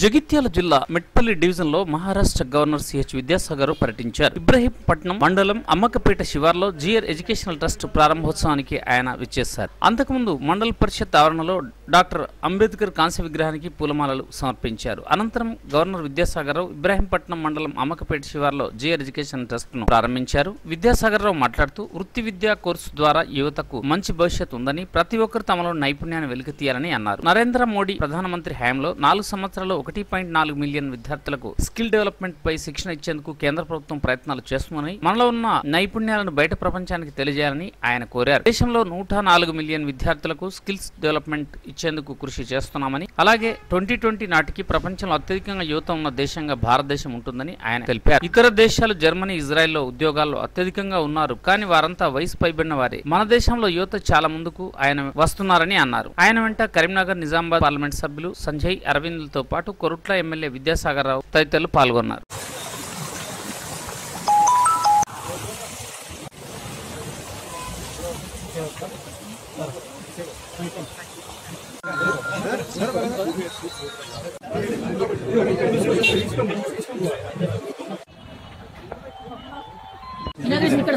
జగిత్యాల జిల్లా మెట్పల్లి డివిజన్లో Maharashtra governor CH Vidyasagar పర్యటించారు. ఇబ్రహీంపట్నం మండలం అమ్మకపేట శివార్లో జిఆర్ ఎడ్యుకేషనల్ ట్రస్ట్ ప్రారంభోత్సవానికి ఆయన విచ్చేశారు. అంతకుముందు మండల పరిషత్ ఆవరణలో డాక్టర్ అంబేద్కర్ కాంస్య విగ్రహానికి పూలమాలలు సమర్పించారు. అనంతరం గవర్నర్ విద్యాసాగర్ రావు ఇబ్రాహీంపట్నం మండలం అమ్మకపేట శివార్లో జిఆర్ ఎడ్యుకేషన్ ట్రస్ట్ను ప్రారంభించారు. విద్యాసాగర్ రావు మాట్లాడుతూ వృత్తి విద్యా కోర్సు ద్వారా యువతకు మంచి భవిష్యత్తు ఉందని ప్రతి ఒక్కరు తమలో నైపుణ్యాన్ని వెలికితీయాలని అన్నారు. నరేంద్ర మోడీ ప్రధానమంత్రి హయాంలో నాలుగు సంవత్సరాలు ఒకటి పాయింట్ నాలుగు మిలియన్ విద్యార్థులకు స్కిల్ డెవలప్మెంట్ పై శిక్షణ ఇచ్చేందుకు కేంద్ర ప్రభుత్వం ప్రయత్నాలు చేస్తుందని మనలో ఉన్న నైపుణ్యాలను బయట ప్రపంచానికి తెలియజేయాలని ఆయన కోరారు. దేశంలో నూట నాలుగు మిలియన్ విద్యార్థులకు స్కిల్స్ డెవలప్మెంట్ ఇచ్చేందుకు కృషి చేస్తున్నామని అలాగే ట్వంటీ ట్వంటీ నాటికి ప్రపంచంలో అత్యధికంగా యువత ఉన్న దేశంగా భారతదేశం ఉంటుందని ఆయన తెలిపారు. ఇతర దేశాలు జర్మనీ ఇజ్రాయెల్లో ఉద్యోగాల్లో అత్యధికంగా ఉన్నారు కానీ వారంతా వయసు పైబడిన వారే. మన దేశంలో యువత చాలా ముందుకు ఆయన వస్తున్నారని అన్నారు. ఆయన వెంట కరీంనగర్ నిజామాబాద్ పార్లమెంట్ సభ్యులు సంజయ్ అరవింద్లతో పాటు కొరుట్ల ఎమ్మెల్యే విద్యాసాగర్ రావు తదితరులు పాల్గొన్నారు. ఇక్కడ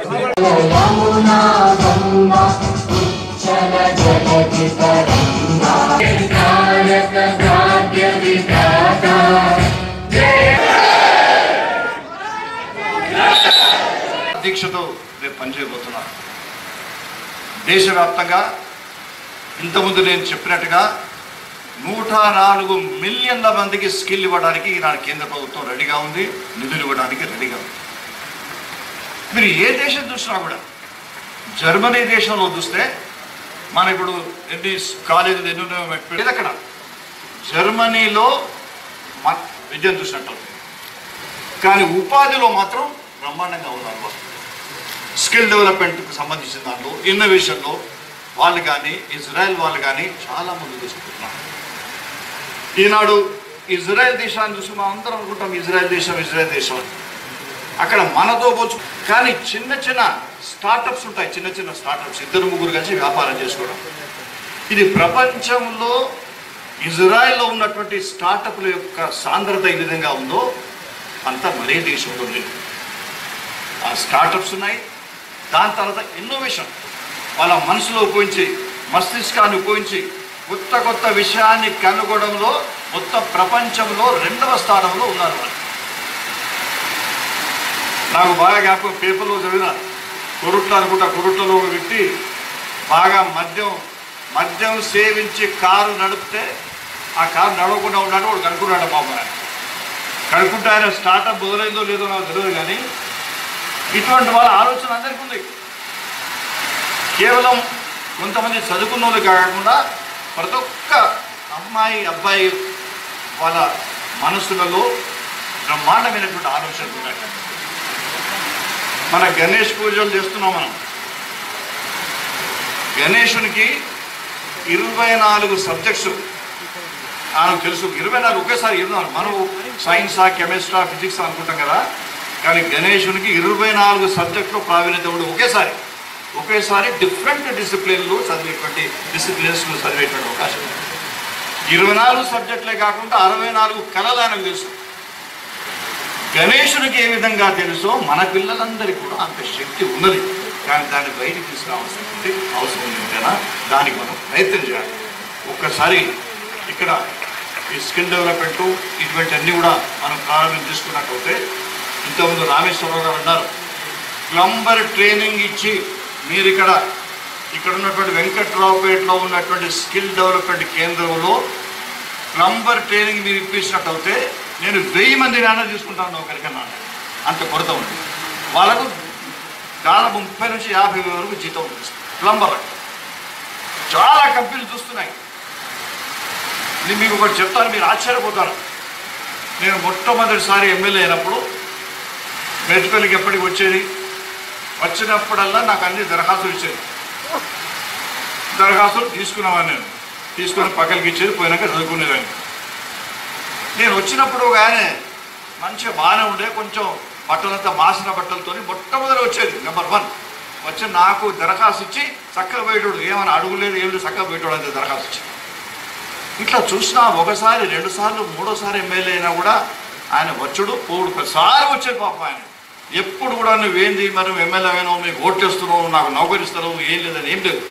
ఫస్ట్ యమునా గంగా ఉచ్చల జగతి తరంగా నారద భాగ్య విధాత దీక్షతో రేపు పనిచేయబోతున్నాను దేశవ్యాప్తంగా ఇంతకుముందు నేను చెప్పినట్టుగా నూట నాలుగు మిలియన్ల మందికి స్కిల్ ఇవ్వడానికి ఈనాడు కేంద్ర ప్రభుత్వం రెడీగా ఉంది నిధులు ఇవ్వడానికి రెడీగా ఉంది. మీరు ఏ దేశం చూసినా కూడా జర్మనీ దేశంలో చూస్తే మన ఇప్పుడు ఎన్ని కాలేజీలు ఎన్ని ఉన్నాయో పెట్టి- లేదు అక్కడ. జర్మనీలో విద్యను చూసినట్టు కానీ ఉపాధిలో మాత్రం బ్రహ్మాండంగా ఉన్నారు. వస్తుంది స్కిల్ డెవలప్మెంట్కి సంబంధించిన దాంట్లో ఇన్నోవేషన్లో వాళ్ళు కానీ ఇజ్రాయెల్ వాళ్ళు కానీ చాలా ముందు తీసుకుంటున్నారు. ఈనాడు ఇజ్రాయెల్ దేశాన్ని చూసి మనం అందరం అనుకుంటాం ఇజ్రాయెల్ దేశం ఇజ్రాయెల్ దేశం అక్కడ మనతో పోచు కానీ చిన్న చిన్న స్టార్టప్స్ ఉంటాయి చిన్న చిన్న స్టార్టప్స్. ఇద్దరు ముగ్గురు కలిసి వ్యాపారం చేసుకోవడం. ఇది ప్రపంచంలో ఇజ్రాయెల్లో ఉన్నటువంటి స్టార్టప్ల యొక్క సాంద్రత ఏ విధంగా ఉందో అంత మరే దేశంలో లేదు. స్టార్టప్స్ ఉన్నాయి. దాని తర్వాత ఇన్నోవేషన్ వాళ్ళ మనసులో ఉపయోగించి మస్తిష్కాన్ని ఉపయోగించి కొత్త కొత్త విషయాన్ని కనుగొనడంలో మొత్తం ప్రపంచంలో రెండవ స్థానంలో ఉన్నారు వాళ్ళు. నాకు బాగా జ్ఞాపకం పేపర్లో చదివిన కొరుట్ల అనుకుంటా కొరుట్లలో ఒక వ్యక్తి బాగా మద్యం మద్యం సేవించి కారు నడిపితే ఆ కారు నడవకుండా ఉన్నాడు వాడు కనుక్కున్నాడు పాపం కనుక్కుంటే ఆయన స్టార్టప్ మొదలైందో లేదో నాకు తెలియదు కానీ ఇటువంటి వాళ్ళ ఆలోచన అందరికీ ఉంది. కేవలం కొంతమంది చదువుకున్న వాళ్ళు కాకుండా ప్రతి ఒక్క అమ్మాయి అబ్బాయి వాళ్ళ మనసులలో బ్రహ్మాండమైనటువంటి ఆలోచనలు ఉన్నాయి మన గణేష్ పూజలు చేస్తున్నాం మనం. గణేశునికి ఇరవై నాలుగు సబ్జెక్ట్స్. ఆయనకు తెలుసు. ఇరవై నాలుగు ఒకేసారి ఇరవై నాలుగు మనం సైన్సా కెమిస్ట్రా ఫిజిక్స్ అనుకుంటాం కదా. కానీ గణేశునికి ఇరవై నాలుగు సబ్జెక్టులు ప్రావీణ్యత ఉండదు ఒకేసారి. ఒకేసారి డిఫరెంట్ డిసిప్లిన్లు చదివేటువంటి డిసిప్లిన్స్లో చదివేటువంటి అవకాశం ఉంది. ఇరవై నాలుగు సబ్జెక్టులే కాకుండా అరవై నాలుగు కళలు ఆయనకు తెలుసు. గణేశునికి ఏ విధంగా తెలుసో మన పిల్లలందరికీ కూడా అంత శక్తి ఉన్నది. కానీ దాన్ని బయటికి తీసుకురావాల్సినటువంటి అవసరం ఉంది దానికి మనం ప్రయత్నం చేయాలి. ఒక్కసారి ఇక్కడ ఈ స్కిల్ డెవలప్మెంట్ ఇటువంటి అన్నీ కూడా మనం ప్రారంభం చేసుకున్నట్టయితే ఇంతకుముందు రామేశ్వరరావు గారు అన్నారు ప్లంబర్ ట్రైనింగ్ ఇచ్చి మీరు ఇక్కడ ఇక్కడ ఉన్నటువంటి వెంకట్రావుపేటలో ఉన్నటువంటి స్కిల్ డెవలప్మెంట్ కేంద్రంలో ప్లంబర్ ట్రైనింగ్ మీరు ఇప్పించినట్టయితే నేను వెయ్యి మంది నాన్న తీసుకుంటాను ఒకరికన్నా అంత కొరత ఉంది. వాళ్ళకు దాదాపు ముప్పై నుంచి యాభై వేల వరకు జీతం ప్లంబర్ చాలా కంపెనీలు చూస్తున్నాయి. నేను మీకు ఒకటి చెప్తాను మీరు ఆశ్చర్యపోతారు. నేను మొట్టమొదటిసారి ఎమ్మెల్యే అయినప్పుడు మెట్పల్లికి ఎప్పటికి వచ్చేది? వచ్చినప్పుడల్లా నాకు అన్ని దరఖాస్తులు ఇచ్చేది. దరఖాస్తులు తీసుకునేవాడిని నేను. తీసుకుని పక్కలకి ఇచ్చేది పోయినాక చదువుకునేదాన్ని. నేను వచ్చినప్పుడు ఒక ఆయన మంచిగా బాగానే ఉండే కొంచెం బట్టలంతా మాసిన బట్టలతో మొట్టమొదటి వచ్చేది నెంబర్ వన్. వచ్చి నాకు దరఖాస్తు ఇచ్చి చక్కగా పోయేటోడు ఏమైనా అడుగులేదు ఏమి చక్కగా పోయేటోడు అంతే దరఖాస్తు ఇచ్చి. ఇట్లా చూసినా ఒకసారి రెండుసార్లు మూడోసారి ఎమ్మెల్యే అయినా కూడా ఆయన వచ్చుడు పోడు ప్రతిసారి వచ్చేది పాపం ఆయన. ఎప్పుడు కూడా నువ్వేంది మరి ఎమ్మెల్యే అయినావు నీకు ఓటేస్తున్నావు నాకు నౌకరిస్తున్నావు ఏం లేదని ఏం లేదు.